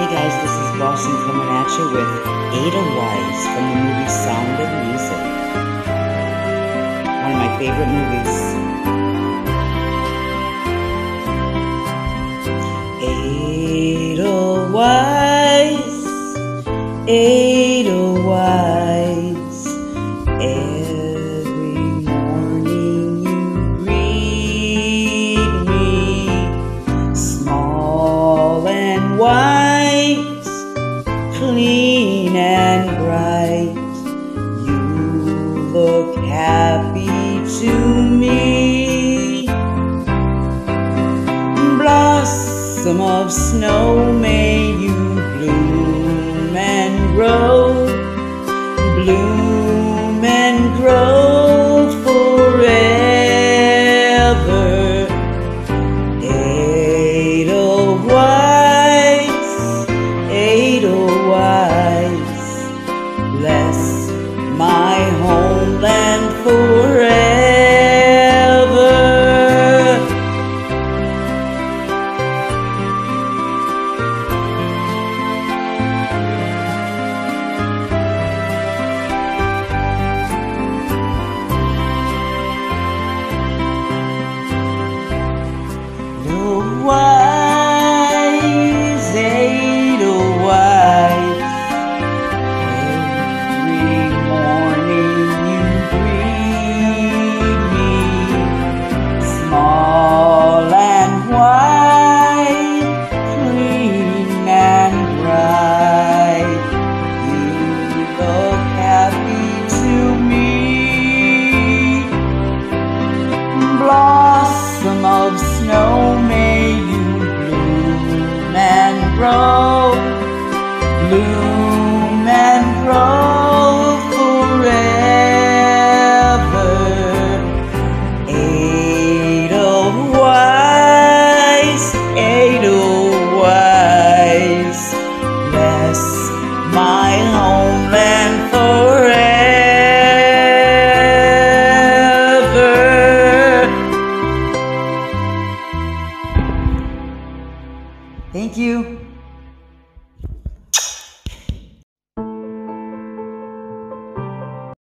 Hey guys, this is Boston coming at you with Ada Wise from the movie Sound of Music. One of my favorite movies. Edelweiss, Blossom of snow, may you bloom and grow, bloom and grow forever. Edelweiss, Edelweiss, snow, may you bloom and grow, bloom